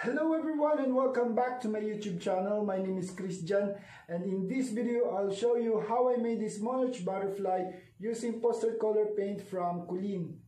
Hello everyone and welcome back to my YouTube channel. My name is Christian and in this video I'll show you how I made this monarch butterfly using poster color paint from Kulin.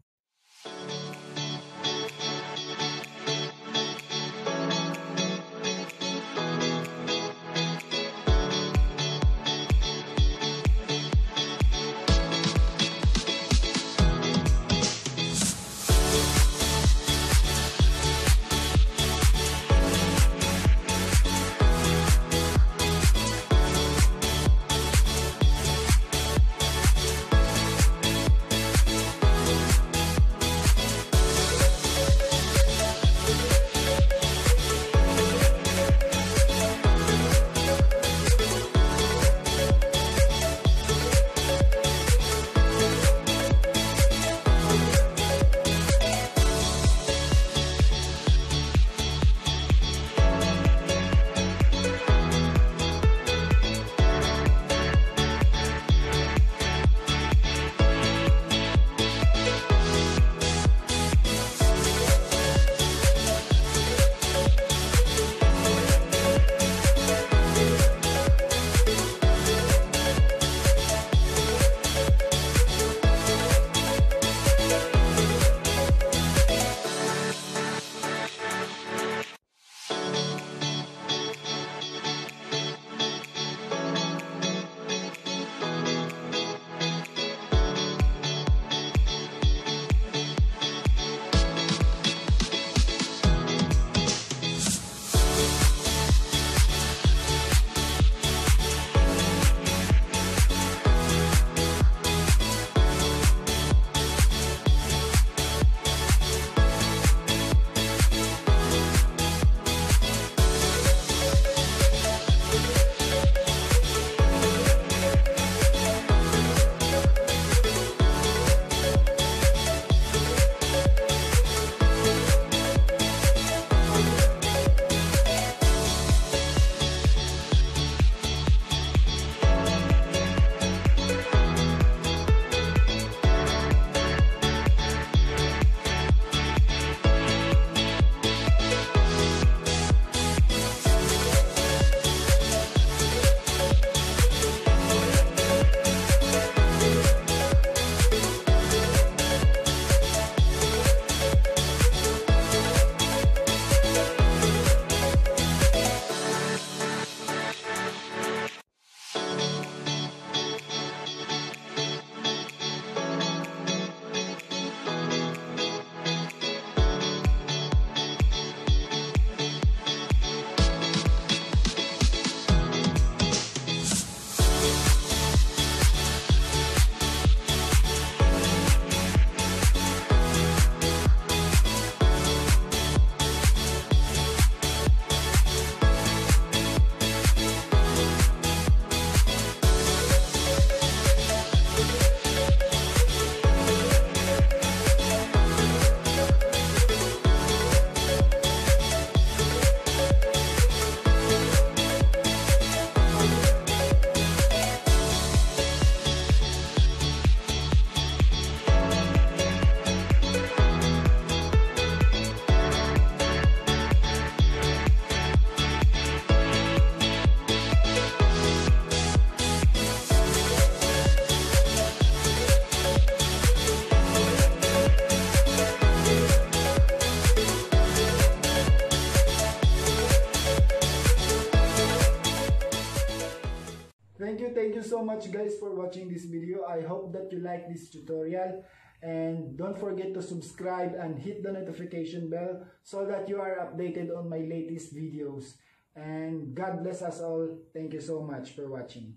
Thank you, thank you so much guys for watching this video. I hope that you like this tutorial and don't forget to subscribe and hit the notification bell so that you are updated on my latest videos. And God bless us all. Thank you so much for watching.